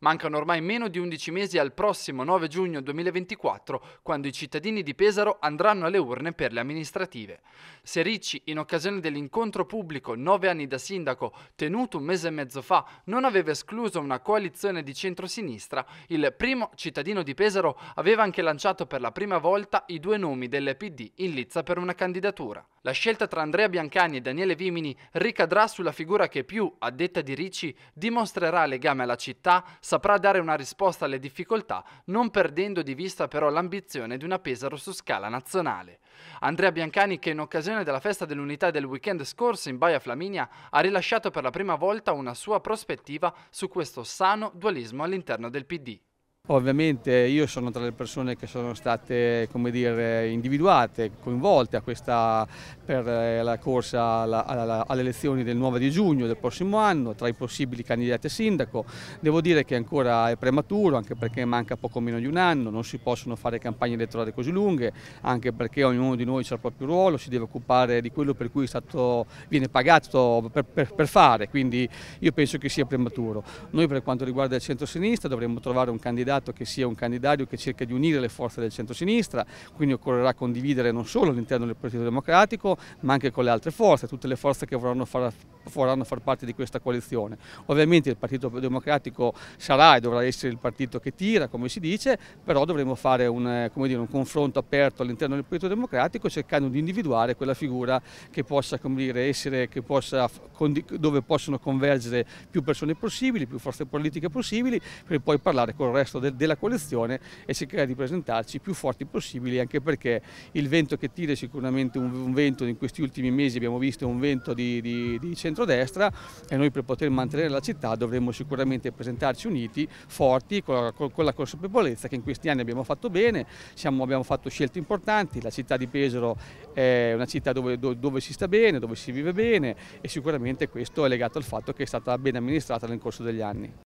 Mancano ormai meno di 11 mesi al prossimo 9 giugno 2024, quando i cittadini di Pesaro andranno alle urne per le amministrative. Se Ricci, in occasione dell'incontro pubblico nove anni da sindaco, tenuto un mese e mezzo fa, non aveva escluso una coalizione di centrosinistra, il primo cittadino di Pesaro aveva anche lanciato per la prima volta i due nomi del PD in lizza per una candidatura. La scelta tra Andrea Biancani e Daniele Vimini ricadrà sulla figura che più, a detta di Ricci, dimostrerà legame alla città, saprà dare una risposta alle difficoltà, non perdendo di vista però l'ambizione di una Pesaro su scala nazionale. Andrea Biancani, che in occasione della festa dell'unità del weekend scorso in Baia Flaminia, ha rilasciato per la prima volta una sua prospettiva su questo sano dualismo all'interno del PD. Ovviamente io sono tra le persone che sono state dire, individuate, coinvolte questa, per eh, la corsa alla, alla, alle elezioni del 9 di giugno del prossimo anno, tra i possibili candidati a sindaco. Devo dire che ancora è prematuro, anche perché manca poco meno di un anno, non si possono fare campagne elettorali così lunghe, anche perché ognuno di noi ha il proprio ruolo, si deve occupare di quello per cui stato, viene pagato per, per, per fare, quindi io penso che sia prematuro. Noi per quanto riguarda il centro-sinistra dovremmo trovare un candidato candidato che sia un candidato che cerca di unire le forze del centro-sinistra, quindi occorrerà condividere non solo all'interno del Partito Democratico ma anche con le altre forze, tutte le forze che vorranno far, vorranno far parte di questa coalizione. Ovviamente il Partito Democratico sarà e dovrà essere il partito che tira, come si dice, però dovremo fare un, dire, un confronto aperto all'interno del Partito Democratico cercando di individuare quella figura che possa, dire, essere, che possa, dove possono convergere più persone possibili, più forze politiche possibili, per poi parlare con il resto del de della coalizione e cercare di presentarci più forti possibili anche perché il vento che tira è sicuramente un, un vento in questi ultimi mesi abbiamo visto un vento di, di, di centrodestra e noi per poter mantenere la città dovremmo sicuramente presentarci uniti, forti, con la, con la consapevolezza che in questi anni abbiamo fatto bene, siamo, abbiamo fatto scelte importanti, la città di Pesaro è una città dove, dove, dove si sta bene, dove si vive bene e sicuramente questo è legato al fatto che è stata ben amministrata nel corso degli anni.